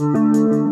Música